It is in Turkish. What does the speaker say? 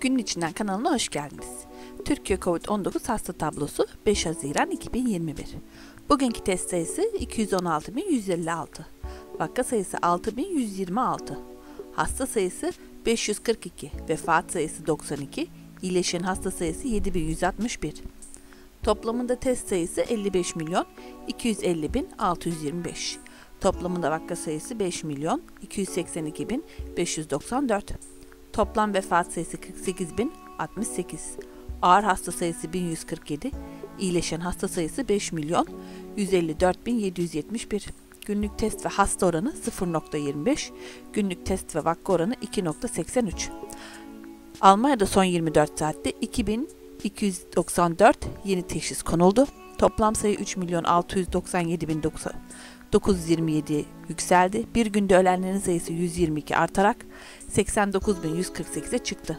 Günün içinden kanalına hoş geldiniz. Türkiye Covid-19 hasta tablosu 5 Haziran 2021. Bugünkü test sayısı 216.156. Vaka sayısı 6.126. Hasta sayısı 542. Vefat sayısı 92. İyileşen hasta sayısı 7161. Toplamında test sayısı 55 milyon 250 bin 625. Toplamında vaka sayısı 5 milyon 282 bin 594. Toplam vefat sayısı 48 bin 68. Ağır hasta sayısı 1147. İyileşen hasta sayısı 5 milyon 154 bin 771. Günlük test ve hasta oranı 0.25. Günlük test ve vaka oranı 2.83. Almanya'da son 24 saatte 2294 yeni teşhis konuldu. Toplam sayı 3 milyon 697 bin 927 yükseldi. Bir günde ölenlerin sayısı 122 artarak 89.148'e çıktı.